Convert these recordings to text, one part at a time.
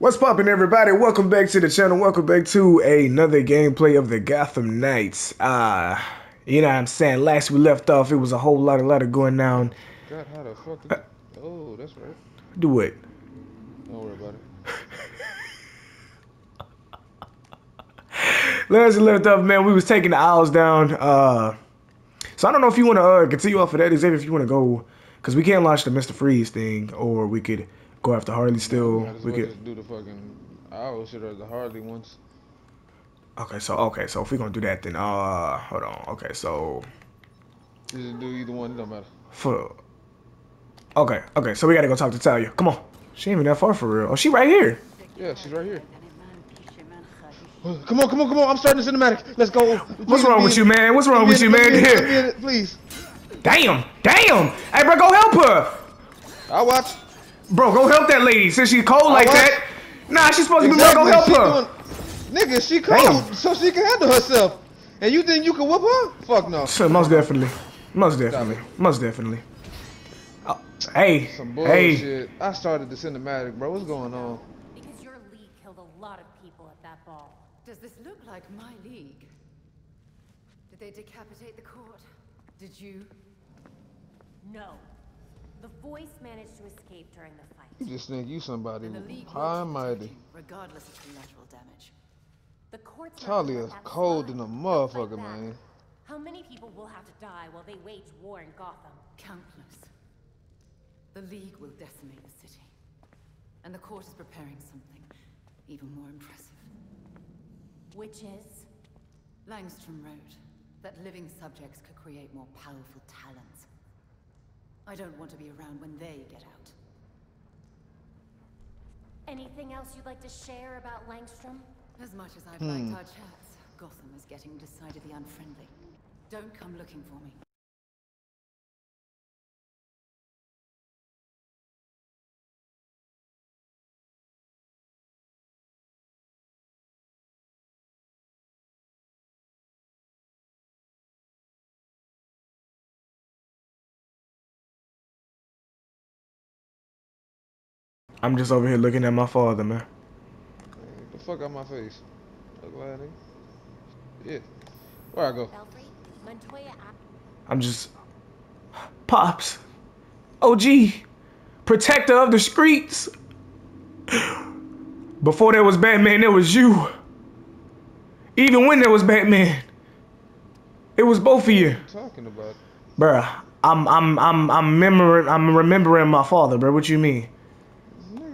What's poppin', everybody? Welcome back to the channel. Welcome back to another gameplay of the Gotham Knights. Uh, you know what I'm saying? Last we left off, it was a whole lot, a lot of going down. God, how the fuck? Did oh, that's right. Do it. Don't worry about it. Last we left off, man, we was taking the owls down. Uh, so I don't know if you want to uh, continue off of that, Xavier, if you want to go, because we can't launch the Mr. Freeze thing, or we could go after Harley still. Might as we could. do the fucking owl shit or the Harley ones. Okay, so okay, so if we're gonna do that, then uh, hold on. Okay, so Just do either one. It don't matter. for okay, okay, so we gotta go talk to Talia. Come on. She ain't even that far for real. Oh, she right here. Yeah, she's right here. Come on, come on, come on! I'm starting the cinematic. Let's go. What's wrong with you, man? What's wrong with you, man? Here. Please. Damn, damn. Hey, bro, go help her. I watch. Bro, go help that lady since she's cold like what? that. Nah, she's supposed to be bro, go help she her. doing- Nigga, she cold, Damn. so she can handle herself. And you think you can whoop her? Fuck no. So, most definitely, most definitely, most definitely. Oh, hey, Some hey. bullshit. I started the cinematic, bro. What's going on? Because your league killed a lot of people at that ball. Does this look like my league? Did they decapitate the court? Did you? No. The voice managed to escape during the fight. You just think you somebody Then the league will high and mighty. you, regardless of collateral damage. The court's not gonna Talia's cold slide. than a motherfucker, man. How many people will have to die while they wage war in Gotham? Countless. The league will decimate the city. And the court is preparing something even more impressive. Which is? Langstrom wrote that living subjects could create more powerful Talons. I don't want to be around when they get out. Anything else you'd like to share about Langstrom? As much as I've Hmm. liked our chats, Gotham is getting decidedly unfriendly. Don't come looking for me. I'm just over here looking at my father, man. Get the fuck out my face. Ugly ass nigga. Yeah. Where I go? Belfry? Montoya Ave- I'm just pops. OG, protector of the streets. Before there was Batman, there was you. Even when there was Batman, it was both of you. You talking about? Bruh, I'm I'm I'm I'm remembering I'm remembering my father, bro. What you mean?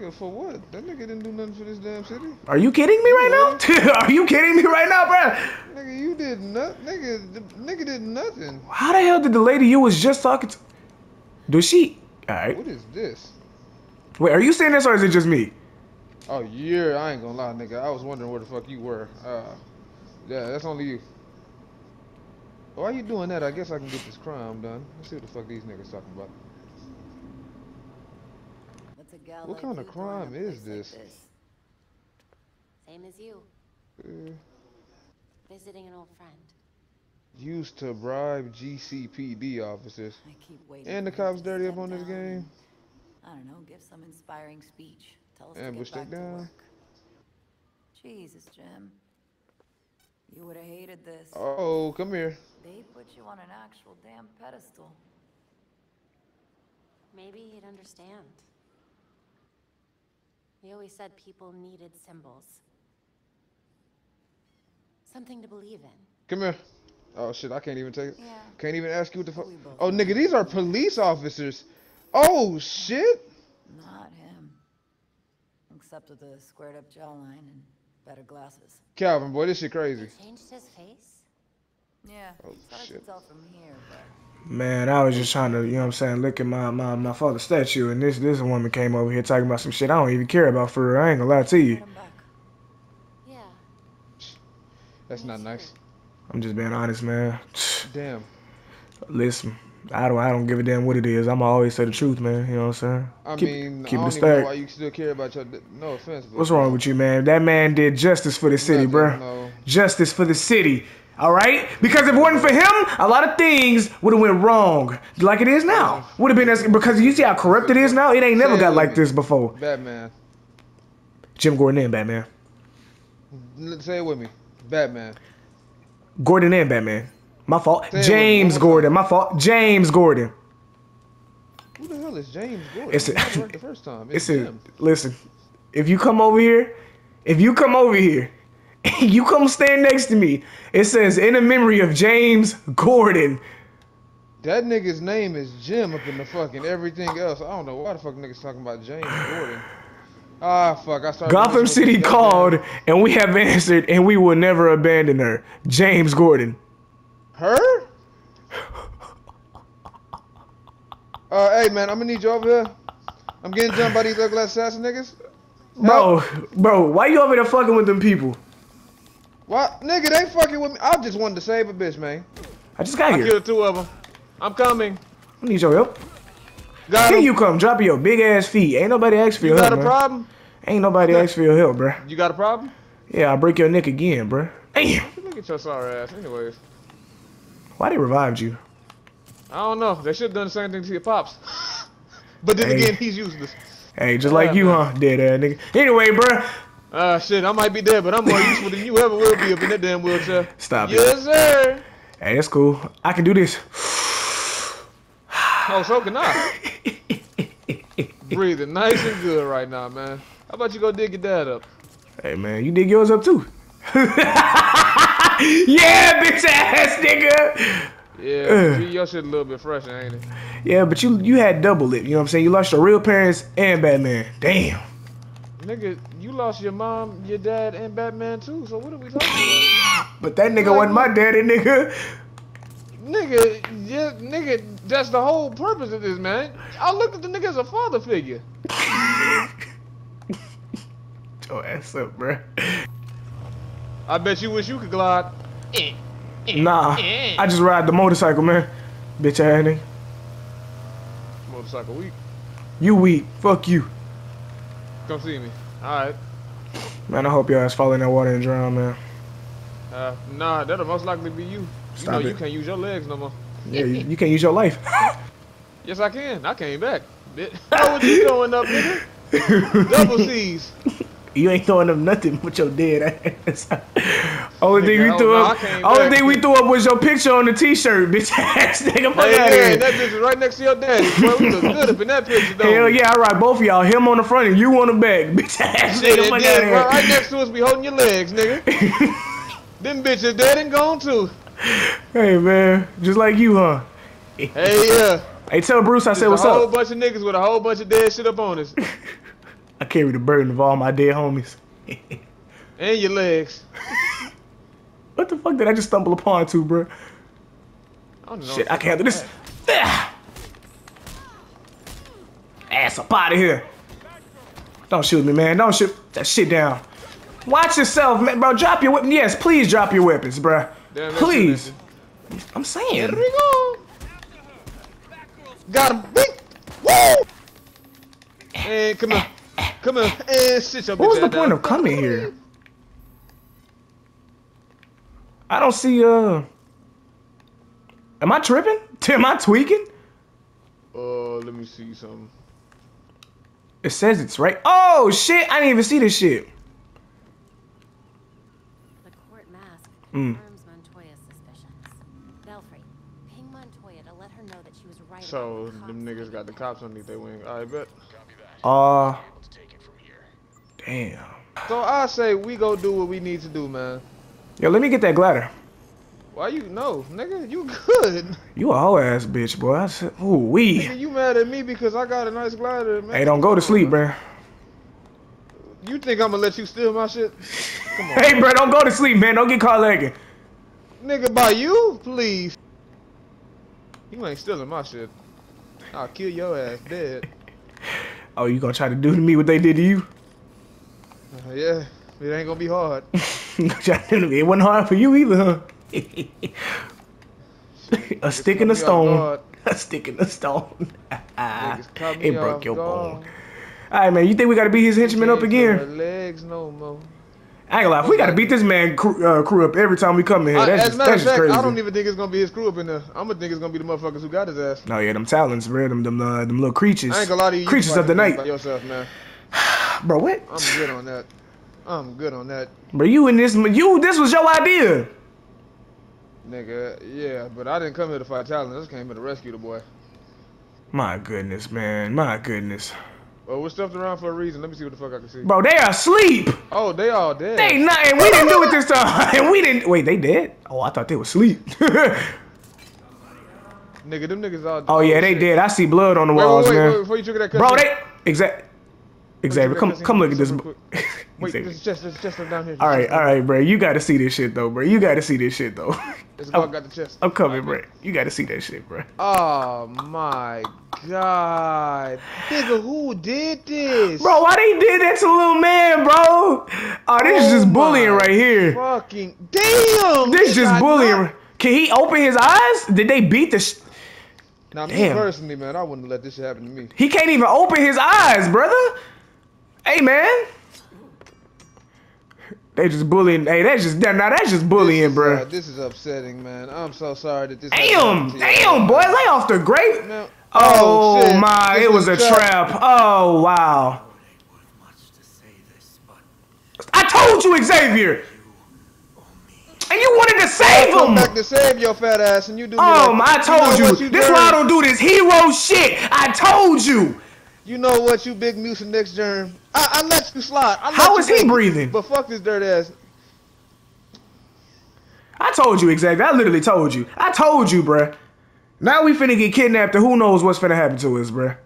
Nigga, for what? That nigga didn't do nothing for this damn city. Are you kidding me right now? Are you kidding me right now, bruh? Nigga, you did nothing. Nigga, nigga did nothing. How the hell did the lady you was just talking to? Does she? All right. What is this? Wait, are you saying this or is it just me? Oh, yeah, I ain't gonna lie, nigga. I was wondering where the fuck you were. Uh, yeah, that's only you. Why you doing that? I guess I can get this crime done. Let's see what the fuck these niggas talking about. What's a gal What like kind of you doing in a crime is place like this? Same as you. Uh, Visiting an old friend. used to bribe GCPD officers. I keep waiting. And the cops dirty up step on this game. I don't know, give some inspiring speech. Tell us Ambush to get take back to down. work. Jesus, Jim. You would have hated this. Oh, come here. They put you on an actual damn pedestal. Maybe he'd understand. He always said people needed symbols. Something to believe in. Come here. Oh shit, I can't even take it. Yeah. Can't even ask you what the fuck. Oh nigga, these are police officers. Oh shit. Not him. Except with the squared up jawline and better glasses. Calvin, boy, this shit crazy. Changed his face? Yeah. Oh, thought I shit. could tell from here, but Man, I was just trying to, you know what I'm saying, look at my, my, my father's statue, and this this woman came over here talking about some shit I don't even care about for real. I ain't gonna lie to you. put him back. Yeah. That's not nice. I'm just being honest, man. Damn. Listen, I don't I don't give a damn what it is. I'ma always say the truth, man. You know what I'm saying? I keep, mean, keep I don't even know why you still care about your. No offense. But What's wrong with you, man? That man did justice for the city, Nothing, bruh. no. Justice for the city. All right? Because if it wasn't for him, a lot of things would have went wrong, like it is now. Would have been as because you see how corrupt it is now. It ain't never got like this before. Batman. Jim Gordon and Batman. Say it with me. Batman. Gordon and Batman. My fault. Say it with me James Gordon. My fault. James Gordon. Who the hell is James Gordon? It's a- the first time. It's, It's a, listen. If you come over here, if you come over here, you come stand next to me. It says in the memory of James Gordon. That nigga's name is Jim up in the fucking everything else. I don't know why the fuck niggas talking about James Gordon. Ah, fuck. I started. Gotham City called and we have answered and we will never abandon her. James Gordon. Her? Uh, hey man, I'm gonna need you over here. I'm getting jumped by these ugly assassin niggas. Bro, bro, why you over there fucking with them people? What? Nigga, they fucking with me. I just wanted to save a bitch, man. I just got I here. killed two of them. I'm coming. I need your help. Got Here him. you come, dropping your big ass feet. Ain't nobody asked for You your got a man. problem? Ain't nobody asked for your help, bruh. You got a problem? Yeah, I'll break your neck again, bruh. Damn. Look at your sorry ass. Anyways, Why they revived you? I don't know. They should have done the same thing to your pops. but then Hey. again, he's useless. Hey, just like you, huh? Dead ass nigga. Anyway, bruh. Ah, shit, I might be dead, but I'm more useful than you ever will be up in that damn wheelchair. Stop it. Yes, sir. Hey, that's cool. I can do this. Oh, so can I. Breathing nice and good right now, man. How about you go dig your dad up? Hey, man, you dig yours up too. yeah, bitch ass nigga. Yeah, your shit a little bit fresher, ain't it? Yeah, but you you had double it. You know what I'm saying? You lost your real parents and Batman. Damn. Nigga, you lost your mom, your dad, and Batman too. So what are we talking about? But that nigga wasn't my daddy, nigga. nigga, yeah, nigga, that's the whole purpose of this, man. I look at the nigga as a father figure. Your ass up, bro. I bet you wish you could glide. Nah, I just ride the motorcycle, man. Bitch ass nigga. Motorcycle week. You weak. Fuck you. Come see me. Alright. Man, I hope your ass fall in that water and drown, man. Uh, nah, that'll most likely be you. You Stop know it. you can't use your legs no more. Yeah, you, you can't use your life. Yes, I can. I came back. How was you going up, nigga? Double C's. You ain't throwing up nothing but your dead ass. only thing we threw up, only back. thing we threw up was your picture on the t-shirt, bitch ass nigga. Fuck Hey, yeah, here. that bitch is right next to your daddy. Boy, we look good up in that picture, though. Hell yeah, I ride both of y'all. Him on the front and you on the back, bitch ass Shit, nigga. Fuck then outta right, right next to us be holding your legs, nigga. Them bitches dead and gone too. hey man, just like you, huh? Hey, yeah. Hey, tell Bruce I said what's a whole up. bunch of niggas with a whole bunch of dead shit up on us. I carry the burden of all my dead homies. and your legs. what the fuck did I just stumble upon to, bro? I don't know. Shit, I can't do this. Ah. Ass up out of here. Don't shoot me, man. Don't shoot that shit down. Watch yourself, man, bro. Drop your weapon. Yes, please drop your weapons, bro. Damn, Please. I'm saying. Here we go. Got him. Woo! And come here. Come here. And sit your What was the point down. of coming here? I don't see, uh... Am I tripping? Am I tweaking? Uh, let me see something. It says it's right. Oh, shit. I didn't even see this shit. The court mask Mm. confirms Montoya's suspicions. Belfry, ping Montoya to let her know that she was right. So, the them cops niggas got the cops underneath their wing. I bet. Uh... Damn. So I say we go do what we need to do, man. Yo, let me get that glider. Why you no, nigga? You good? You a hoe ass bitch, boy. I said, ooh, wee. Nigga, you mad at me because I got a nice glider, man? Hey, don't go to sleep, bro. You think I'm gonna let you steal my shit? Come on, Hey, bro, don't go to sleep, man. Don't get caught lagging. nigga. By you, please. You ain't stealing my shit. I'll kill your ass dead. Oh, you gonna try to do to me what they did to you? Uh, yeah, it ain't gonna be hard. it wasn't hard for you either, huh? a stick in a caught me off stone. A stick in a stone. Niggas caught me it broke your guard. bone. All right, man. You think we gotta beat his henchman up Can't feel her again? Legs no more. I ain't gonna lie. If we gotta beat this man crew, uh, crew up every time we come in here, I- that's as just, that's fact, crazy. I don't even think it's gonna be his crew up in there. I'm gonna think it's gonna be the motherfuckers who got his ass. No, yeah, them talons, bro. Them, them, uh, them little creatures. I ain't gonna lie to you. you Creatures can of the night. By yourself, man. Bro, what? I'm good on that. I'm good on that, Bro, you and this you this was your idea. nigga. Yeah, but I didn't come here to fight Talon. I just came here to rescue the boy. My goodness, man. My goodness. Well, we're stuffed around for a reason. Let me see what the fuck I can see. Bro, they are asleep. Oh, they all dead. They not and we didn't do it this time. And we didn't wait, they dead? Oh, I thought they was asleep. Nigga, them niggas all. oh yeah, they did. I see blood on the Wait, walls, wait, wait, man. wait, before you trigger that Bro, they exact Xavier, come come look at this. Wait, is just, just down here. All right, all right, bro. You got to see this shit though, bro. You got to see this shit though. This guy got the chest. I'm coming, bro. You got to see that shit, bro. Oh my god. Nigga, who did this? Bro, why they did that to little man, bro? Oh, this is Oh just bullying right here. Fucking damn. This nigga, just bullying. not- Can he open his eyes? Did they beat the? Sh- Now, me Damn. personally, man, I wouldn't let this shit happen to me. he can't even open his eyes, brother. Hey, man. They just bullying. Hey, that's just now. That's just bullying, this is, bro. uh, this is upsetting, man. I'm so sorry that this. had to Damn, you. damn, boy, lay off the grape. Man, Oh, shit, my, this it was a trap. Oh wow. I told you, Xavier. And you wanted to save Come him. back to save your fat ass, and you do. me Oh, like- my, I told what you. This why I don't do this hero shit. I told you. You know what, you big mucinex germ. I, I let you slide. I let How you is he breathing? But fuck this dirt ass. I told you exactly. I literally told you. I told you, bruh. Now we finna get kidnapped, and who knows what's finna happen to us, bruh.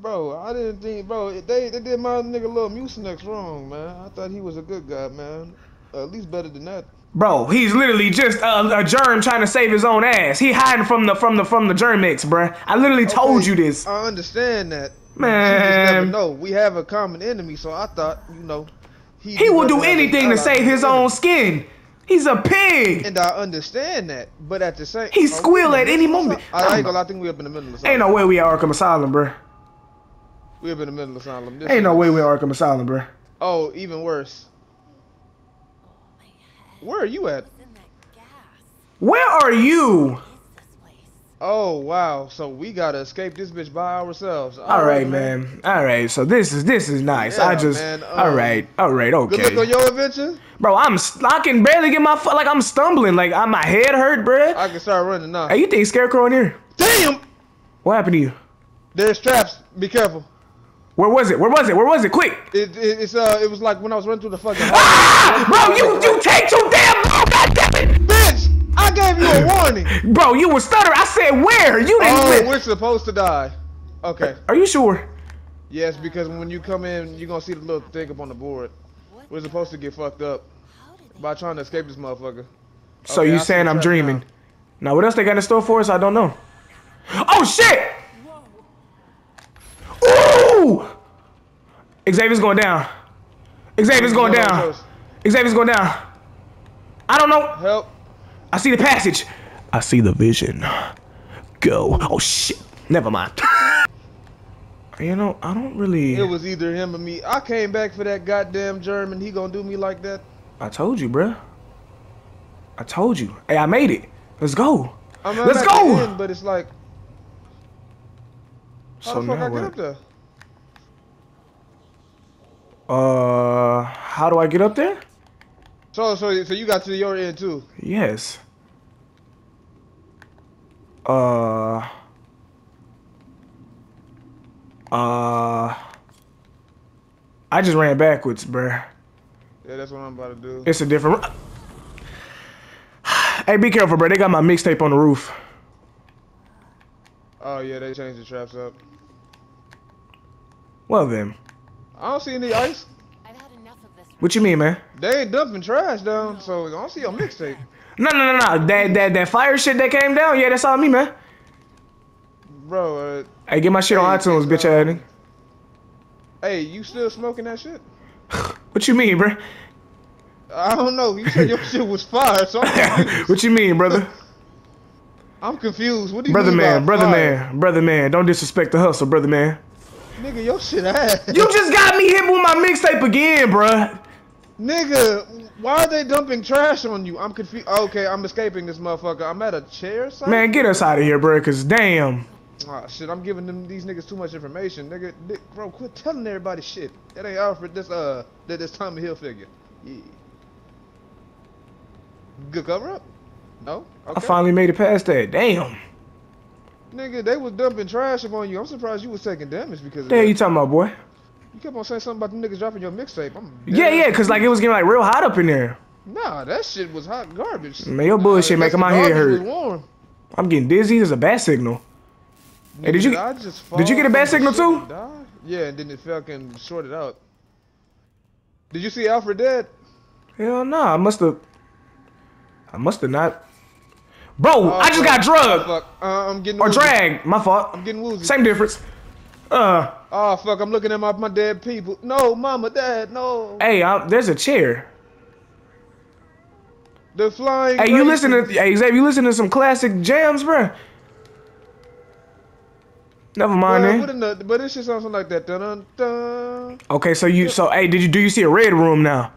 Bro, I didn't think, bro, they, they did my nigga little mucinex wrong, man. I thought he was a good guy, man. Uh, at least better than that. Bro, he's literally just a, a germ trying to save his own ass. He hiding from the from the from the germ mix, bruh. I literally told Okay, you this. I understand that. You just Man. never know. We have a common enemy, so I thought, you know, He be will do anything to save his own skin. He's a pig. And I understand that, but at the same, He oh, squeal at any moment. I ain't gonna I think we up in the middle of something. Ain't no way we at Arkham Asylum, bro. We up in the middle of Asylum. This Ain't no way we at Arkham Asylum, bro. Oh, even worse. Where are you at? What's in that gas? Where are you? What is this place? Oh wow, so we gotta escape this bitch by ourselves. All right, man. All right, so this is this is nice. I just man, all um, right, all right, Good luck on okay, your adventure. bro. I'm I can barely get my foot like I'm stumbling, like I, my head hurt, bro. I can start running now. Hey, you think Scarecrow in here? Damn! What happened to you? There's traps. Be careful. Where was it? Where was it? Where was it? Quick! It, it, it's uh, it was like when I was running through the fucking. Ah, bro, you you take too damn long. God damn it, gave you a warning. bro. You were stuttering. I said where? You didn't. Oh, we're supposed to die. Okay. Are you sure? Yes, because when you come in, you're gonna see the little thing up on the board. We're supposed to get fucked up by trying to escape this motherfucker. So Okay, you saying I'm dreaming? now. Now what else they got in store for us? I don't know. Oh shit! Ooh! Xavier's going down. Xavier's going down. Xavier's going down. I don't know. Help. I see the passage. I see the vision. Go. Oh shit. Never mind. you know, I don't really. It was either him or me. I came back for that goddamn German. He gonna do me like that? I told you, bruh. I told you. Hey, I made it. Let's go. I'm Let's at the go. end, but it's like, how So the fuck now I get what? up there? Uh, how do I get up there? So, so, so you got to your end too. Yes. Uh. Uh. I just ran backwards, bruh. Yeah, that's what I'm about to do. It's a different. Hey, be careful, bruh. They got my mixtape on the roof. Oh yeah, they changed the traps up. Well then, I don't see any ice. I've had enough of this. What you mean, man? They ain't dumping trash down, so I don't see a mixtape. No, no, no, no. That that that fire shit that came down. Yeah, that's all me, man. Bro, uh, Hey, get my shit on iTunes, bitch uh, nigga. hey, you still smoking that shit? What you mean, bro? I don't know. You said your shit was fire, so I'm what you mean, brother? I'm confused. What do you mean? Brother mean man, brother fire? man, brother man. Don't disrespect the hustle, brother man. Nigga, your shit ass. You just got me hit with my mixtape again, bruh. Nigga, why are they dumping trash on you? I'm confused. Okay, I'm escaping this motherfucker. I'm at a chair site? Man, get us out of here, bro. Cause damn. Ah, shit, I'm giving them these niggas too much information, nigga. Nick, bro, quit telling everybody shit. That ain't Alfred. This uh, that this Tommy Hill figure. Yeah. Good cover up. No. Okay. I finally made it past that. Damn. Nigga, they was dumping trash upon you. I'm surprised you was taking damage because that. you talking about, boy? You kept on saying something about the niggas dropping your mixtape. Yeah, yeah, cause like it was getting like real hot up in there. Nah, that shit was hot garbage. Man, your bullshit Nah, making my head hurt. I'm getting dizzy. There's a bad signal. Hey, did Nigga, you- I just did you get a bad signal too? Yeah, and then it fucking shorted out. Did you see Alfred dead? Hell no, I must have. I must have not. Bro, Oh, I just fuck. got Oh, drugged fuck. Uh, I'm getting or woozy. dragged. My fault. I'm getting woozy. Same difference. Uh, Oh fuck! I'm looking at my my dead people. No, mama, dad, no. hey, I, there's a chair. The flying. Hey, you listen to hey Xavier, you listen to some classic jams, bruh. Never mind, Well, the, but shit sounds something like that. Dun, dun, dun. Okay, so you so hey, did you do you see a red room now?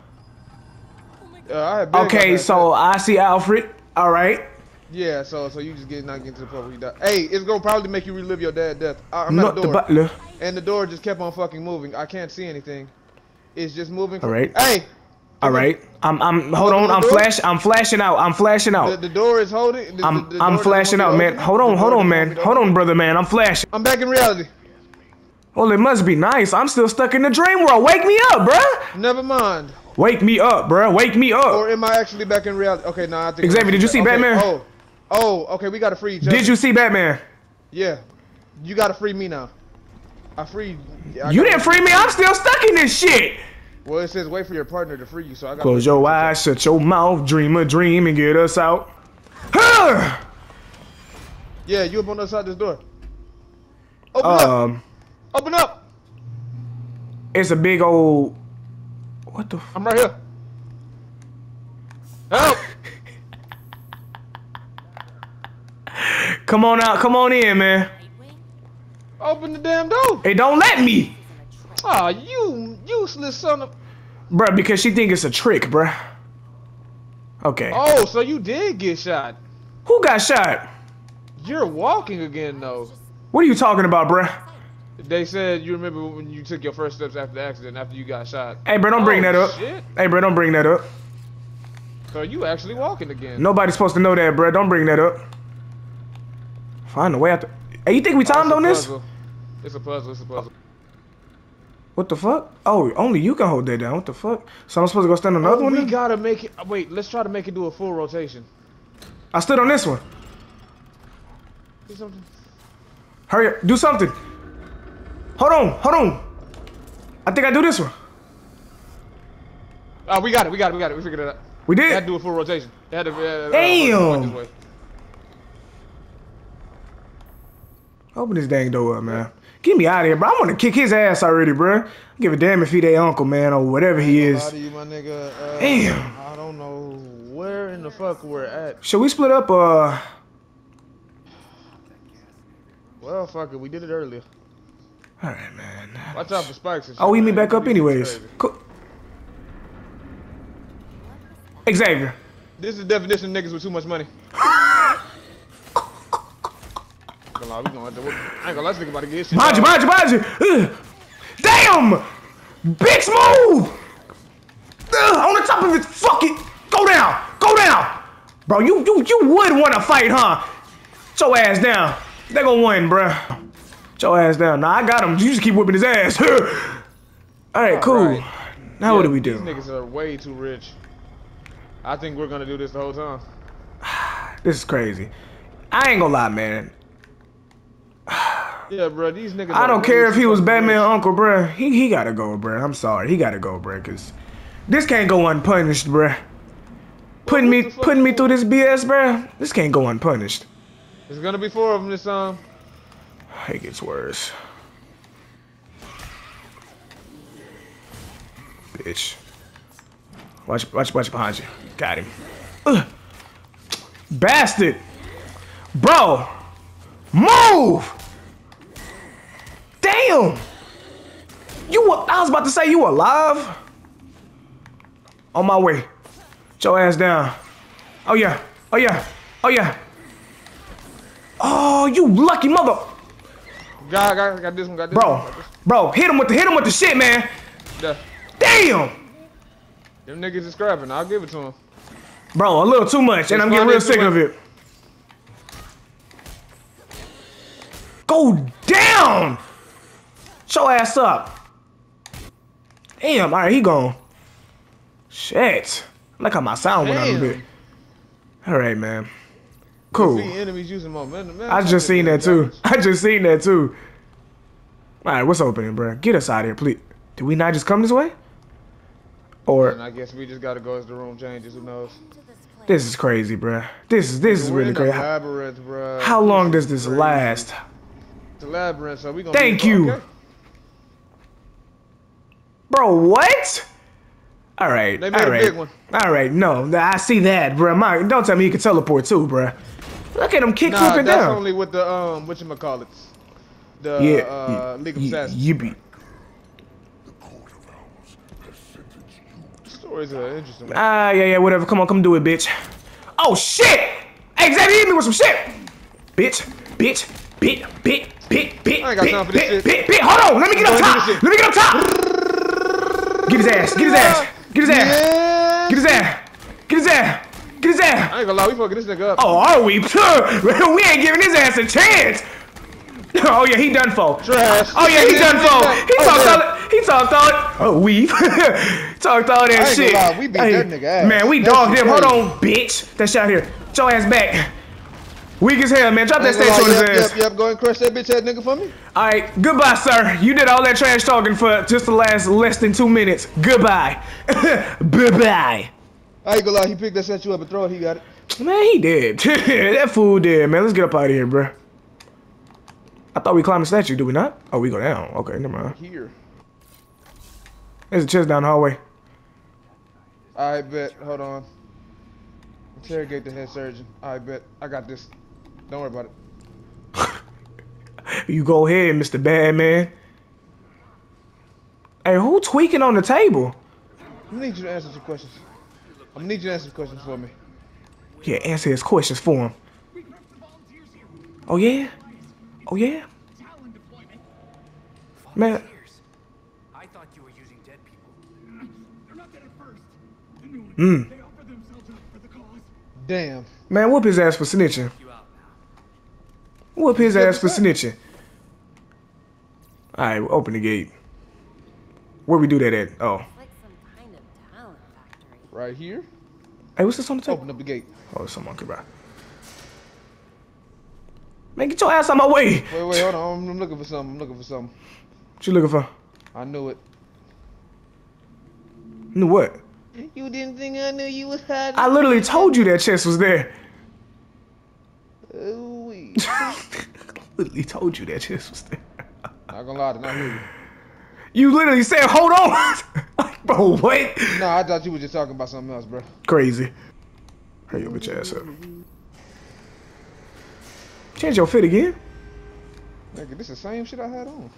Uh, I Okay, so. I see Alfred. All right. Yeah, so so you just get not getting to the point where you die. Hey, it's gonna probably make you relive your dad's death. I, I'm Not the the butler. and the door just kept on fucking moving. I can't see anything. It's just moving. All right. Hey, All right. I'm I'm hold on. I'm door? flash. I'm flashing out. I'm flashing out. the door is holding. The, I'm the, the I'm flashing out, man. Hold on, hold on, man. want me to Hold on, brother, man. I'm flashing. I'm back in reality. Well, it must be nice. I'm still stuck in the dream world. Wake me up, bruh. Never mind. Wake me up, bruh. Wake me up. Or am I actually back in reality? Okay, now I think. Xavier, did you see okay, Batman? Oh, oh, okay. We gotta free. Jesse. Did you see Batman? Yeah, you gotta free me now. I freed. I You didn't free me. I'm still stuck in this shit. Well, it says wait for your partner to free you, so I got. Close your eyes, shut your mouth, dream a dream, and get us out. Huh. Yeah, you up on the other side of this door. Open up! um, Open up! it's a big old. What the? I'm right here. Help! come on out. Come on in, man. Open the damn door! Hey, don't let me, Ah, you useless son of. bruh, because she think it's a trick, bruh. Okay. Oh, so you did get shot. Who got shot? You're walking again, though. What are you talking about, bruh? They said you remember when you took your first steps after the accident, after you got shot. Hey, bro, don't bring Oh, that up. shit. Hey, bro, don't bring that up. So you actually walking again? Nobody's supposed to know that, bro. Don't bring that up. Find a way out. The- hey, you think we Oh, timed a on this? It's a puzzle. It's a puzzle. What the fuck? Oh, only you can hold that down. What the fuck? So I'm supposed to go stand on the other Oh, one? we then? gotta make it. Wait, let's try to make it do a full rotation. I stood on this one. Do something. Hurry up. Do something. Hold on. Hold on. I think I do this one. Oh, we got it. We got it. We got it. We figured it out. We did. They had to do a full rotation. They had to. Uh, Damn. Uh, this way. Open this dang door up, man. Get me out of here, bro. I want to kick his ass already, bro. Give a damn if he their uncle, man, or whatever he is. you, my nigga. Uh, Damn. I don't know where in the fuck we're at. Should we split up? Uh, Well, fuck it. We did it earlier. all right, man. Watch out for spikes. And shit, Oh, we meet back up anyways. Cool. Xavier. This is the definition of niggas with too much money. Gonna lie, we gonna have to- I ain't gonna let this nigga about to get shit. Behind you, behind you, behind you. Damn! Bitch, move! Ugh, on the top of it, fuck it. Go down, go down. Bro, you you you would want to fight, huh? Get your ass down. They gonna win, bro. Get your ass down. Nah, I got him. You just keep whipping his ass. All right, cool. Alright. Now what do we do? These niggas are way too rich. I think we're gonna do this the whole time. This is crazy. I ain't gonna lie, man. Yeah, bro, these niggas. I don't care if he was Batman uncle, bruh. He he gotta go, bruh. I'm sorry, he gotta go, bruh. Cause this can't go unpunished, bruh. Putting me putting me through this BS, bruh. This can't go unpunished. There's gonna be four of them this time. It gets worse. Bitch. Watch watch watch behind you. Got him. Ugh. Bastard. Bro. Move. Damn. You were, I was about to say you alive. On my way. Get your ass down. Oh yeah. Oh yeah. Oh yeah. Oh, you lucky mother. Got, got, got this one. Got this Bro, one. bro, hit him with the hit him with the shit, man. Yeah. Damn, Them niggas is scrapping. I'll give it to him. bro, a little too much, and I'm getting real sick of it. Go down. Show ass up. Damn, all right, he gone. Shit. Look how my sound went out a Damn. bit. All right, man. Cool. See enemies using momentum. Man, I just seen that too. I just seen that too. All right, what's opening, bro? Get us out of here, please. Did we not just come this way? And Or I guess we just gotta go as the room changes. Who knows? This is crazy, bro. This is this is We're really crazy. How, how long does this crazy. last? A labyrinth, so we gonna. Thank you. Okay. Bro, what? All right, They made all a right, big one. all right. No, I see that, bro. My, don't tell me you can teleport too, bro. Look at him kick Nah, flipping that's down. only with the um, what you call it, the yeah, uh, League of Assassins. you be. Stories are interesting. Ah, yeah, yeah, whatever. Come on, come do it, bitch. Oh shit! Hey, Xavier, hit me with some shit. Bitch, bitch, bit, bit, bit, bit, I ain't got bit, for bit, bit, bit. Hold on, let me get up top. Let me get up top. Get his ass. Get his ass. Get his ass. Get his ass. Get his ass. Get his ass. I ain't gonna lie, we fucking this nigga up. Oh, are we? we ain't giving his ass a chance. Oh yeah, he done for. Trash. Oh yeah, he done for. He Oh, talked all that. He talked all. Oh, we talked all that I ain't shit. gonna lie, we beat that nigga ass. Man, we dogged him. Hold on, bitch. That shit out here. Get your ass back. Weak as hell, man. Drop that statue on his yep, ass. yep, yep. Go ahead and crush that bitch ass nigga for me. All right, goodbye, sir. You did all that trash talking for just the last less than two minutes. Goodbye. Bye-bye. I ain't gonna lie, he picked that statue up and throw it. He got it. Man, he did. that fool did, man. Let's get up out of here, bruh. I thought we climbed the statue, do we not? Oh, we go down. Okay, never mind. Here. There's a chest down the hallway. I bet. Hold on. Interrogate the head surgeon. I bet. I got this. Don't worry about it. You go ahead, Mr. Badman. Hey, who tweaking on the table? I'm need you to answer some questions. I'm gonna need you to answer some questions for me. Yeah, answer his questions for him. Oh yeah? Oh yeah? Man, I thought you were using dead people. They're not dead at first. The new one. Mm. They offer themselves up for the cause. Damn. man, whoop his ass for snitching. You out now. Whoop his ass for snitching. Alright, we open the gate. Where we do that at? Oh. Like kind of. Right here. Hey, what's this on the table? Open up the gate. Oh, it's some monkey bro. Man, get your ass out my way. Wait, wait, hold on. I'm, I'm looking for something. I'm looking for something. What you looking for? I knew it. Knew what? You didn't think I knew you was hiding? I literally told you that chest was there. Ooh-wee. literally told you that chest was there. Not gonna lie, did not hear you. You literally said, hold on. Bro, what? No, I thought you were just talking about something else, bro. Crazy. Hurry your bitch ass up. Change your fit again. Nigga, this is the same shit I had on.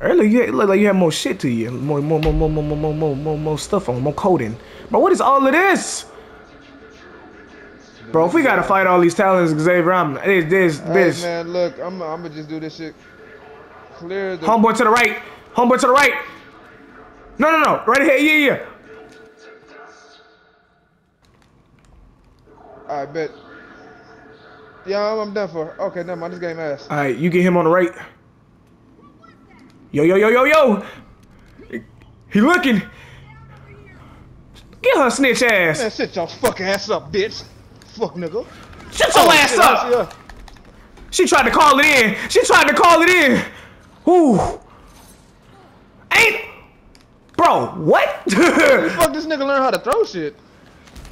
Earlier, you it looked like you had more shit to you. More, more, more, more, more, more, more, more, more, stuff on, more coding. Bro, what is all of this? Bro, if we gotta fight all these Talons, Xavier, I'm this, this, Hey, this. man, look, I'm, I'm gonna just do this shit. Clear the. Homeboy to the right. Homeboy to the right. No, no, no. Right here. Yeah, yeah. I bet. Yeah, I'm, I'm done for. Okay, never mind. This game ass. All right, you get him on the right. Yo, yo, yo, yo, yo. He looking. Get her snitch ass. Man, sit your fucking ass up, bitch. Fuck nigga. Shut your oh, ass Shit, up. She tried to call it in. She tried to call it in. Ooh. Ain't. Bro, what? the Fuck this nigga learn how to throw shit.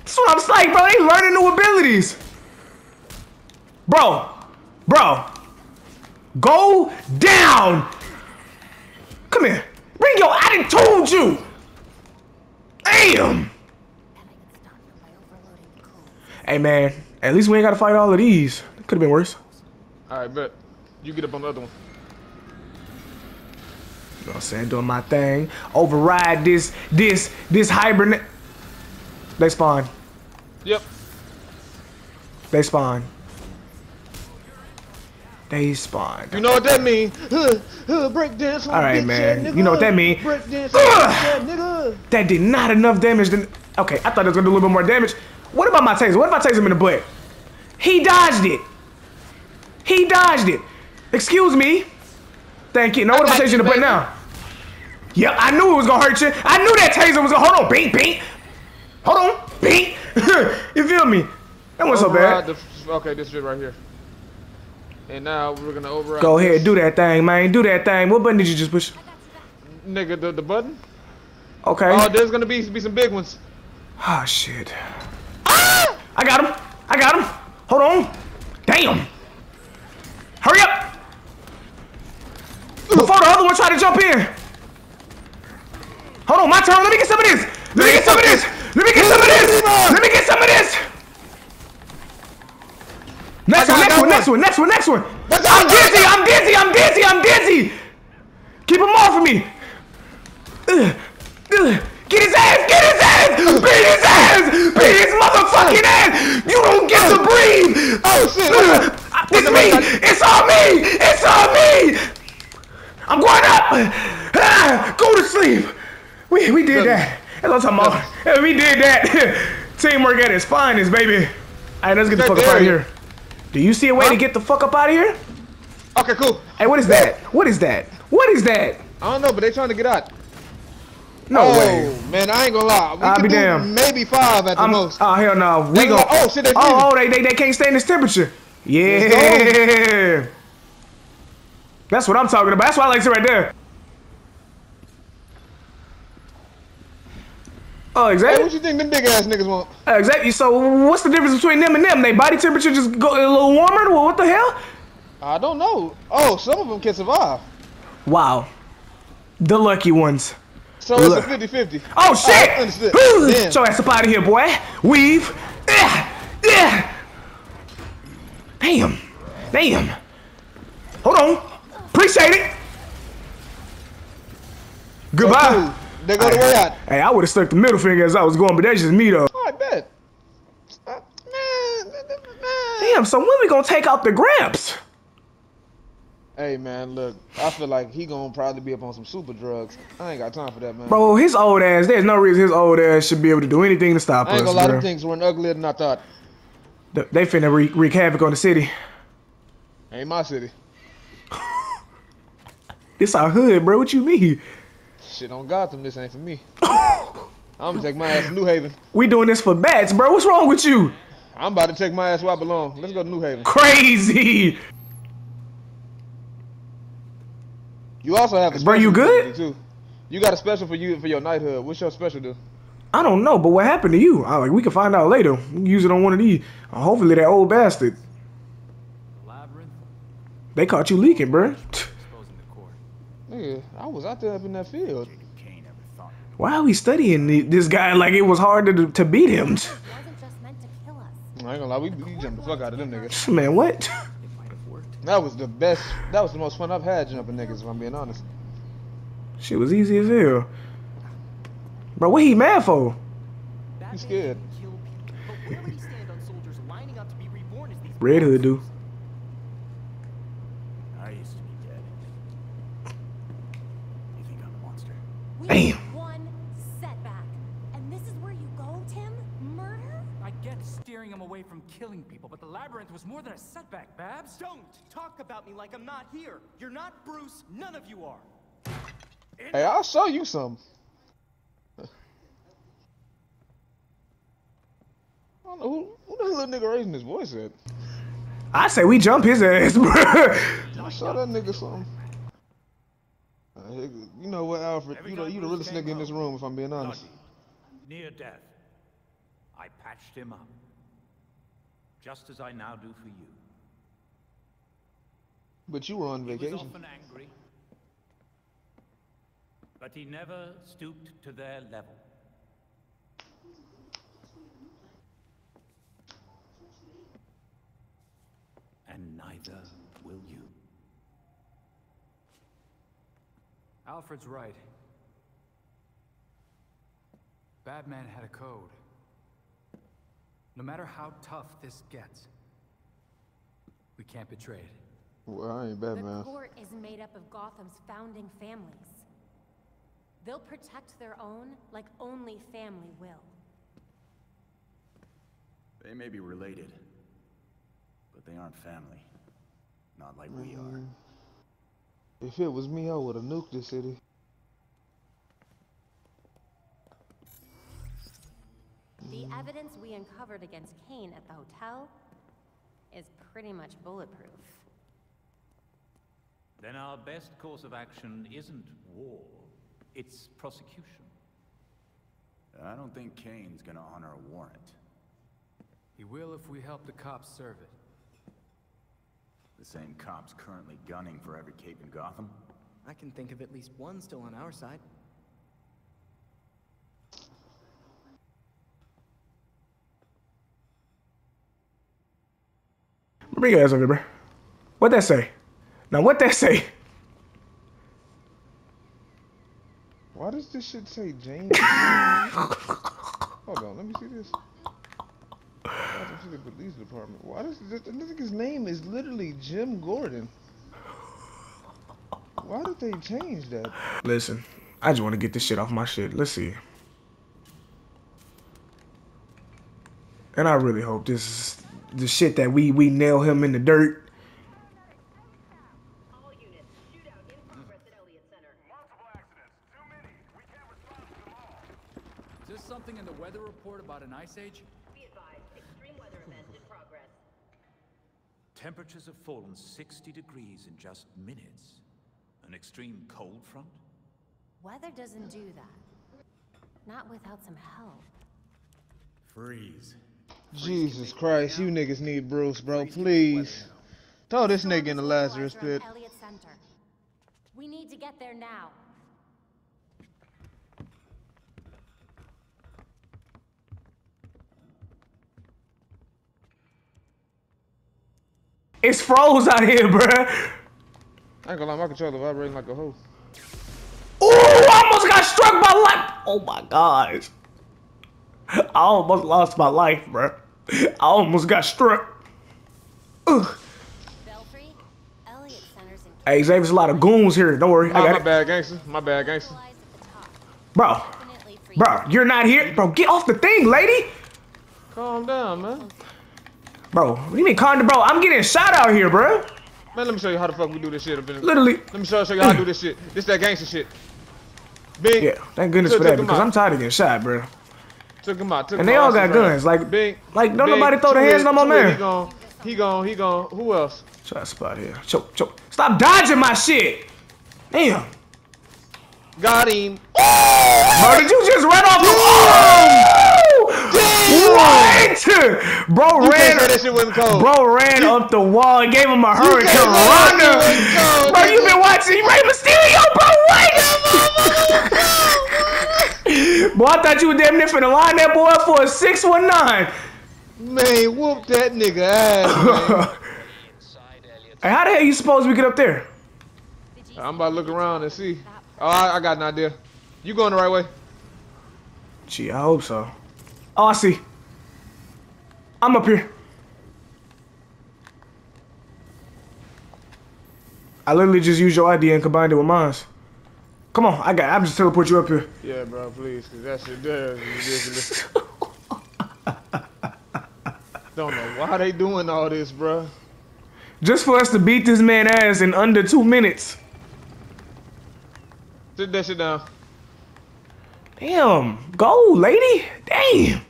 That's what I'm saying, bro. They learning new abilities. Bro. Bro. Go down. Come here. Bring your. I done told you. Damn. And I can stop them by overloading the codes. Hey, man. At least we ain't got to fight all of these. Could have been worse. Alright, bet. You get up on the other one. You know what I'm saying? Doing my thing. Override this, this, this hibernate. They spawn. Yep. They spawn. They spawn. You know what that mean? Huh, huh, break dance All right, man. You know what that mean. Break dance on Ugh. nigga. That did not enough damage. Then okay, I thought it was gonna do a little bit more damage. What about my taser? What if I taser him in the butt? He dodged it. He dodged it. Excuse me. Thank you. No, what if I taser you in the butt now? Yep, I knew it was gonna hurt you. I knew that taser was gonna. Hold on, beat, beat. Hold on, beat. you feel me? That wasn't so bad. the- okay, this shit right here. And now we're gonna override. Go this. ahead, do that thing, man. Do that thing. What button did you just push? Nigga, the, the button? Okay. Oh, there's gonna be be some big ones. Ah, shit. I got him. I got him. Hold on. Damn. Hurry up. Before the other one tried to jump in. Hold on, my turn. Let me get some of this. Let me get some of this. Let me get some of this. Let me get some of this. Next one, next one, next one, next one, next one. I'm dizzy, I'm dizzy, I'm dizzy, I'm dizzy. Keep him off of me. Get his ass! Beat his ass! Beat his motherfucking ass! You don't get to breathe! Oh, shit. It's me! It's on me! It's on me! I'm going up! Ah, go to sleep! We, we did that. That's what I'm talking about. Yeah, we did that. Teamwork at its finest, baby. Alright, let's get the fuck up out of here. Do you see a way to get the fuck up out of here? Okay, cool. Hey, what is that? What is that? What is that? I don't know, but they're trying to get out. No oh, way. man, I ain't gonna lie. We I'll be do damned. maybe five at the I'm, most. oh hell no. We They go. like, oh, shit, they oh, oh, they, they they can't stay in this temperature. Yeah. That's what I'm talking about. That's why I like it right there. Oh, Hey, exactly. what you think them big ass niggas want? Uh, exactly. So, what's the difference between them and them? They body temperature just go a little warmer. Well, what the hell? I don't know. Oh, some of them can survive. Wow. The lucky ones. So it's Look. a 50-50. Oh shit! I understood. Ooh, Damn. Show ass up out of here, boy. Weave. Yeah. Yeah. Damn. Damn. Hold on. Appreciate it. Goodbye. They go the way out. Hey, I would have stuck the middle finger as I was going, but that's just me though. I bet. Uh. Damn. So when we gonna take out the Gramps? Hey man, look, I feel like he gonna probably be up on some super drugs. I ain't got time for that, man. Bro, his old ass. There's no reason his old ass should be able to do anything to stop I ain't us, lie, bro. them things weren't uglier than I thought. They finna wreak, wreak havoc on the city. Ain't my city. This our hood, bro. What you mean? Shit on Gotham, this ain't for me. I'm gonna take my ass to New Haven. We doing this for bats, bro. What's wrong with you? I'm about to take my ass where I belong. Let's go to New Haven. Crazy. You also have a Bro, you special good? ability, too. You got a special for you for your knighthood. What's your special do? I don't know, but what happened to you? I, like we can find out later. We can use it on one of these. Uh, hopefully that old bastard. Labyrinth, They caught you leaking, bro. exposing. Nigga, I was out there up in that field. Jacob Kane never thought. Why are we studying the- this guy like it was hard to to beat him? It wasn't just meant to kill us. I ain't gonna lie, we, we jumped the fuck out of them niggas. Man, what? It might have worked. That was the best. That was the most fun I've had jumping niggas. If I'm being honest. Shit was easy as hell. Bro, what he mad for? He's scared? Kill people, but where would he stand on soldiers lining up to be reborn as these Red Hood do. I used to be dead. You think I'm a monster? We Damn. had one setback. And this is where you go, Tim? Murder? I get steering him away from killing people, but the labyrinth was more than a setback, Babs. Don't talk about me like I'm not here. You're not Bruce. None of you are. Hey, I'll show you some. I don't know who, who the little nigga raising his voice at. I say we jump his ass, bro. I saw that nigga something. Uh, you know what, Alfred? You the, you the realest nigga in this room, if I'm being honest. Near death. I patched him up, just as I now do for you. But you were on vacation. He was often angry, but he never stooped to their level. And neither will you. Alfred's right. Batman had a code. No matter how tough this gets, we can't betray it. Well, I ain't The court is made up of Gotham's founding families. They'll protect their own like only family will. They may be related, but they aren't family. Not like we are. Mhm. If it was me, I would have nuked this city. The evidence we uncovered against Kane at the hotel is pretty much bulletproof. Then our best course of action isn't war, it's prosecution. I don't think Kane's gonna honor a warrant. He will if we help the cops serve it. The same cops currently gunning for every cape in Gotham. I can think of at least one still on our side. Bring your ass over here, bro. What that say? Now what that say? Why does this shit say James? Hold on, let me see this. Gotham City Police Department. Why does this, this nigga's name is literally Jim Gordon? Why did they change that? Listen, I just want to get this shit off my shit. Let's see. And I really hope this is the shit that we we nail him in the dirt. Is there something in the weather report about an ice age? Temperatures have fallen 60 degrees in just minutes. An extreme cold front? Weather doesn't do that. Not without some help. Freeze. Jesus Christ, you niggas need Bruce, bro. Please. Throw this nigga in the Lazarus pit. Elliott Center. We need to get there now. It's froze out here, bruh. I ain't gonna lie, my controller vibrating like a hoe. Ooh, I almost got struck by light. Oh my gosh. I almost lost my life, bruh. I almost got struck. Ugh. Belfry, Elliott Center's Hey, Xavier's a lot of goons here. Don't worry, I Oh, got my it. bad, gangster. My bad, gangster. Bro, bro, you're not here. Bro, get off the thing, lady. Calm down, man. Bro, what do you mean, Condor, bro? I'm getting shot out here, bro. Man, let me show you how the fuck we do this shit. Literally. Let me show, show you how to do this shit. This that gangster shit. Big. Yeah, thank goodness for that because out. I'm tired of getting shot, bro. Took him out. Took And they all got guns. Like, Big. like don't big, nobody throw their hands my two man. He gone. He gone. He gone. Who else? Try to spot here. Choke, choke. Stop dodging my shit. Damn. Got him. Bro, did you just run off the What? Bro You ran. that shit wasn't cold. Bro ran up the wall and gave him a hurricane say that shit wasn't runner. Bro, you been watching Rey Mysterio, bro? What? Boy, I thought you were damn near finna line that boy up for a 619. Man, whoop that nigga ass. Hey, how the hell you supposed we get up there? I'm about to look around and see. Oh, I, I got an idea. You going the right way? Gee, I hope so. Oh, I see. I'm up here. I literally just used your ID and combined it with mine. Come on, I got. I'm just teleport you up here. Yeah, bro, please, cause that shit there is ridiculous. Don't know why they doing all this, bro. Just for us to beat this man ass in under two minutes. Sit that shit down. Damn, go, lady. Damn.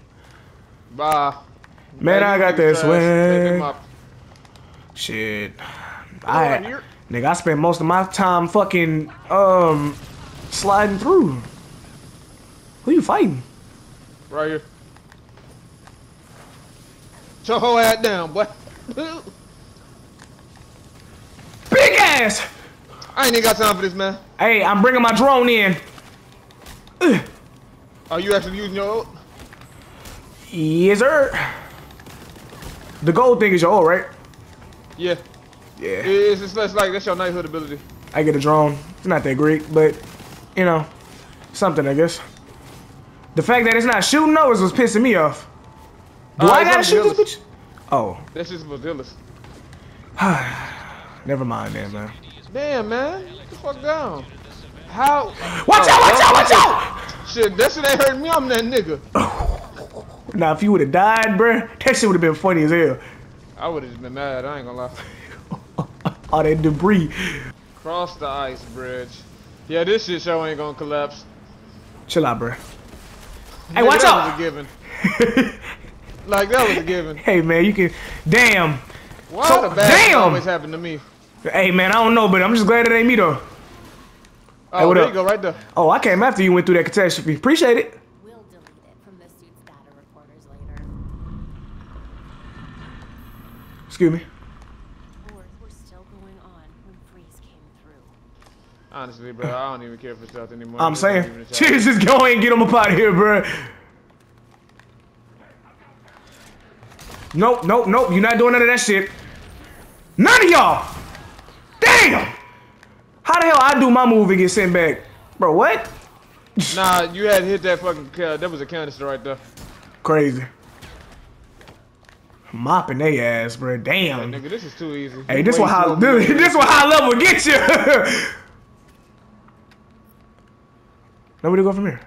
Bye. Man, Hey, I got niggas that trash. Take them swag. Shit. I, nigga, I spent most of my time fucking um sliding through. Who you fighting? Right here. Your whole ass down, boy. Big ass. I ain't even got time for this, man. Hey, I'm bringing my drone in. Ugh. Are you actually using your ult? Yes, sir. The gold thing is your ult, right? Yeah. Yeah. It's just less like that's your knighthood ability. I get a drone. It's not that great, but you know, something I guess. The fact that it's not shooting though is what's pissing me off. Do Uh, I gotta shoot this bitch? Oh. That's just Bazilis. Never mind, then, man. Damn, man. Get the fuck down. How? Watch out! Watch out! Watch out! Shit, that shit ain't hurting me. I'm that nigga. Now, if you would have died, bruh, that shit would have been funny as hell. I would have just been mad. I ain't gonna lie. All that debris. Cross the ice bridge. Yeah, this shit show ain't gonna collapse. Chill out, bruh. Hey, Nigga, watch that out! Was a given. like that was a given. Hey, man, you can. Damn. Why So- the bad shit damn! always happen to me? Hey, man, I don't know, but I'm just glad it ain't me though. Oh, Hey, what there up? you go, right there. Oh, I came after you went through that catastrophe. Appreciate it. We'll delete it from the suit's data recorders later. Excuse me. Wars were still going on when Freeze came through. Honestly, bro, I don't even care for stealth anymore. I'm saying, challenge. just go ahead and get him up out of here, bro. Nope, nope, nope. You're not doing none of that shit. None of y'all. Damn. How the hell I do my move and get sent back, bro? What? Nah, you had to hit that fucking. Uh, that was a canister right there. Crazy. Mopping they ass, bro. Damn. Nigga, this is too easy. Hey, this what high this, this what high level get you. Now where to go from here?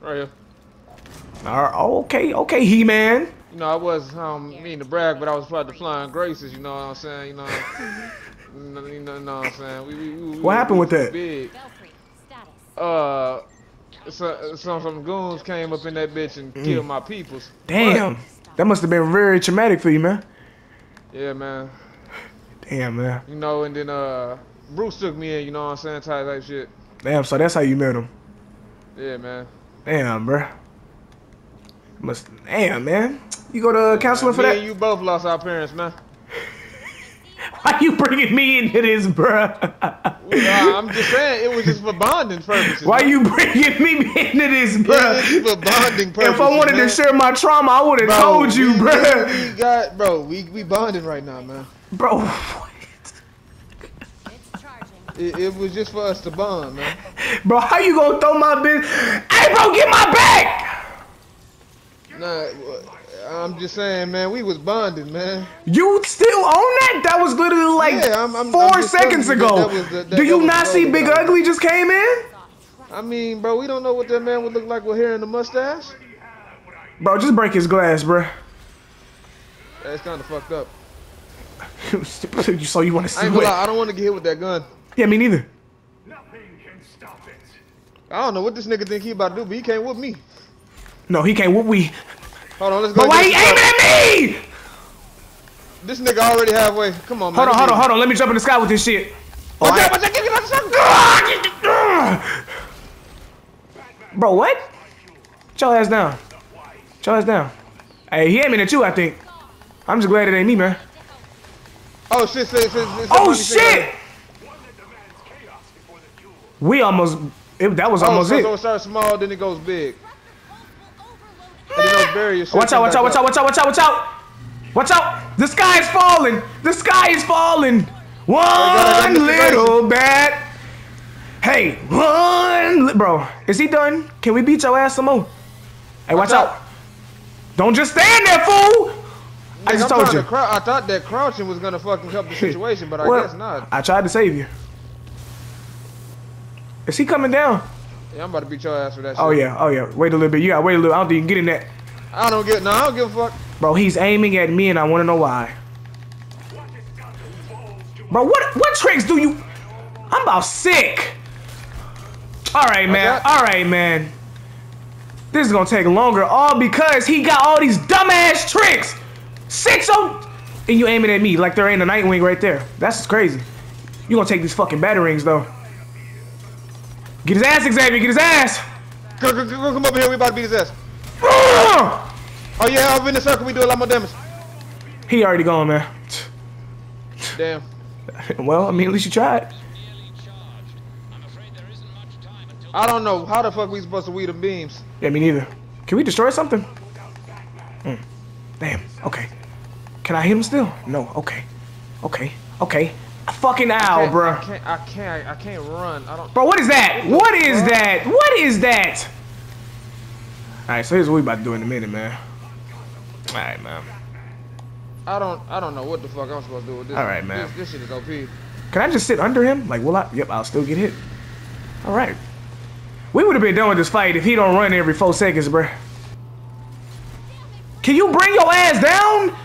Right here. All right, okay, okay, He Man. You know, I was, um, don't mean to brag, but I was part of the Flying Graysons, you know what I'm saying? You know, you know, you know, you know what I'm saying? We, we, we, What happened we with that? Big. Uh, so, some, some goons came up in that bitch and Mm. killed my peoples. Damn, that must have been very traumatic for you, man. Yeah, man. Damn, man. You know, and then, uh, Bruce took me in, you know what I'm saying? Type, type shit. Damn, so that's how you met him. Yeah, man. Damn, bruh. Must. Damn, man. You go to counseling for me that? and you both lost our parents, man. Why you bringing me into this, bruh? Nah, I'm just saying, it was just for bonding purposes. Why man. you bringing me into this, Yeah, bruh? it's for bonding purposes. If I wanted man. to share my trauma, I would have told you, we, bruh. We, got, bro, we, we bonding right now, man. Bro. It, it was just for us to bond, man. bro, how you gonna throw my bitch? Hey, bro, get my back! Nah, I'm just saying, man, we was bonding, man. You still own that? That was literally like Yeah, I'm- I'm- 4 I'm seconds that ago. that was the- that- Do you that not see Big that I- Ugly just came in? I mean, bro, we don't know what that man would look like with hair and the mustache. Bro, just break his glass, bro. That's kind of fucked up. so you want to see gonna what? lie, I don't want to get hit with that gun. Yeah, me neither. Nothing can stop it. I don't know what this nigga think he about to do, but he can't whoop me. No, he can't whoop we. Hold on, let's go. But why he aiming at me? This nigga already halfway. Come on, man. Hold on, hold on, hold on. Let me jump in the sky with this shit. Oh, Watch I- out, watch out, give me another second. Ah! Bro, what? Get your ass down. Get your ass down. Hey, he aiming at you, I think. I'm just glad it ain't me, man. Oh shit, shit, shit, shit, Oh somebody say shit! We almost. It, that was. Oh, almost so, it. so it starts small, then it goes big. And then those barriers Watch out! Watch out! Watch out! Watch out! Watch out! Watch out! Watch out! The sky is falling. The sky is falling. One little bat. Hey, one, li- bro. Is he done? Can we beat your ass some more? Hey, watch, out. Don't just stand there, fool. I just I'm told you. to I thought that crouching was gonna fucking help the situation, but I Well, guess not. I tried to save you. Is he coming down? Yeah, I'm about to beat your ass for that oh, shit. Oh yeah, oh yeah. Wait a little bit. You gotta wait a little. I don't think you can get in that. I don't get no, I don't give a fuck. Bro, he's aiming at me and I wanna know why. Bro, what what tricks do you I'm about sick. Alright, man. Alright, man. This is gonna take longer, all because he got all these dumbass tricks. Sit your oh, and you aiming at me like there ain't a Nightwing right there. That's just crazy. You gonna take these fucking batterings though. Get his ass, Xavier, get his ass! Come, come, come, come over here, we about to beat his ass. Oh yeah, over in the circle, we do a lot more damage. He already gone, man. Damn. Well, I mean, at least you tried. I don't know how the fuck we supposed to weed the beams. Yeah, me neither. Can we destroy something? Hmm. Damn. Okay. Can I hit him still? No. Okay. Okay. Okay. Fucking owl, I bruh. can't, I can't, I can't run. I don't. Bro, what is that? What is that? What is that? Alright, so here's what we about to do in a minute, man. Alright, man. I don't I don't know what the fuck I'm supposed to do with this. All right, man. This, this shit is OP. Can I just sit under him? Like, will I? Yep, I'll still get hit. All right. We would have been done with this fight if he don't run every four seconds, bro. Can you bring your ass down?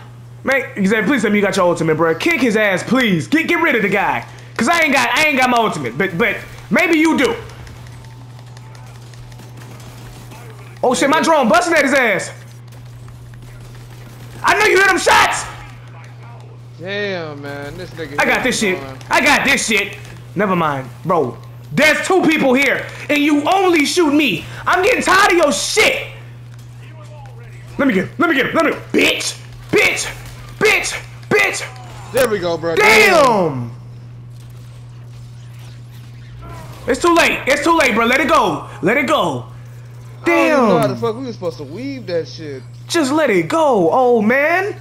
Man, Xavier, please tell me you got your ultimate, bro. Kick his ass, please. Get get rid of the guy. Cause I ain't got I ain't got my ultimate, but but maybe you do. Oh shit, my drone busting at his ass. I know you hear them shots. Damn, man, this nigga. I got this shit. I got this shit. Never mind, bro. There's two people here, and you only shoot me. I'm getting tired of your shit. Let me get him. Let me get him. Let me. Bitch. Bitch. Bitch. Bitch. There we go, bro. Damn. It's too late. It's too late, bro. Let it go. Let it go. Even know how the Damn. fuck we was supposed to weave that shit. Just let it go, old man.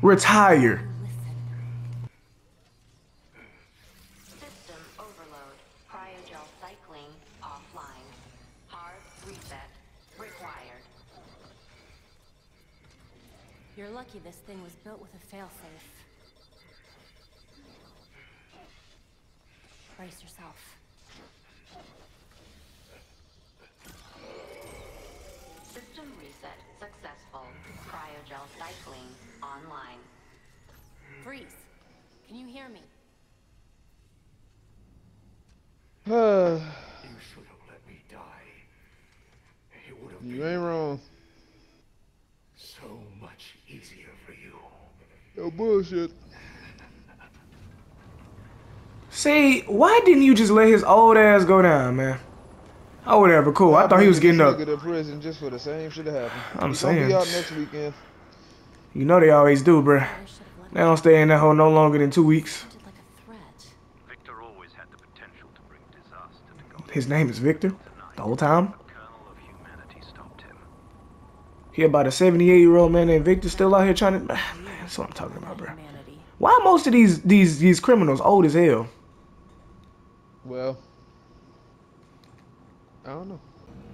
Retire. System overload. Cryogel cycling offline. Hard reset required. You're lucky this thing was built with a failsafe. Brace yourself. System reset successful. Cryogel cycling online. Freeze. Can you hear me? You should have let me die. It would have you been ain't wrong. so much easier for you. No bullshit. See, why didn't you just let his old ass go down, man? Oh, whatever. Cool. I thought he was getting up. To prison just for the same shit that happened. I'm He's saying. be out next weekend. You know they always do, bruh. I should have let They don't stay in that hole no longer than two weeks. it like a threat. Victor always had the potential to bring disaster to Gotham. His name is Victor. The whole time. The kernel of humanity stopped him. He about a 78 year old man named Victor still out here trying to. Man, that's what I'm talking about, bro. Why are most of these these these criminals old as hell? Well, I don't know.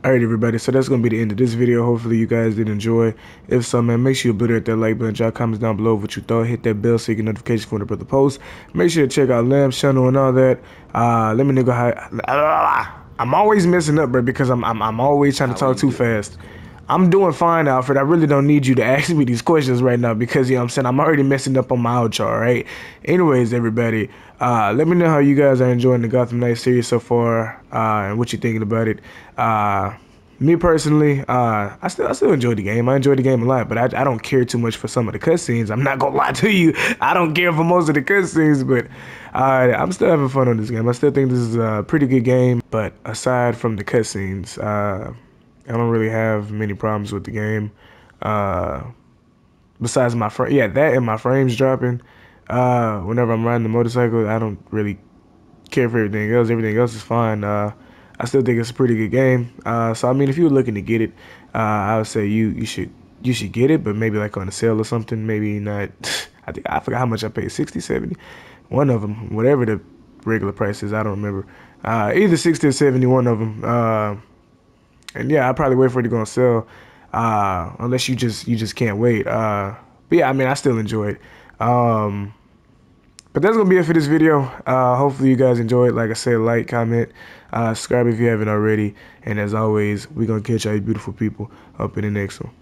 Alright, everybody. So that's gonna be the end of this video. Hopefully, you guys did enjoy. If so, man, make sure you obliterate that like button. Drop comments down below what you thought. Hit that bell so you get notifications when the brother post. Make sure to check out Lamb's channel and all that. Uh, let me know how. I'm always messing up, bro, because I'm I'm, I'm always trying to talk too fast. I'm doing fine, Alfred. I really don't need you to ask me these questions right now because, you know I'm saying, I'm already messing up on my outro, right? Anyways, everybody, uh, let me know how you guys are enjoying the Gotham Knights series so far uh, and what you're thinking about it. Uh, me personally, uh, I still I still enjoy the game. I enjoy the game a lot, but I, I don't care too much for some of the cutscenes. I'm not gonna lie to you. I don't care for most of the cutscenes, but uh, I'm still having fun on this game. I still think this is a pretty good game. But aside from the cutscenes, uh, I don't really have many problems with the game. Uh, besides my frame, yeah, that and my frames dropping. Uh, whenever I'm riding the motorcycle, I don't really care for everything else. Everything else is fine. Uh, I still think it's a pretty good game. Uh, so I mean, if you're looking to get it, uh, I would say you you should you should get it, but maybe like on a sale or something. Maybe not. I think I forgot how much I paid. 60, 70. One of them, whatever the regular price is, I don't remember. Uh, either 60 or 70, one of them. And yeah, I'll probably wait for it to go on sale. Uh, unless you just you just can't wait. Uh, but yeah, I mean, I still enjoy it. Um, but that's gonna be it for this video. Uh, hopefully you guys enjoyed. Like I said, like, comment, uh, subscribe if you haven't already. And as always, we're gonna catch all you beautiful people up in the next one.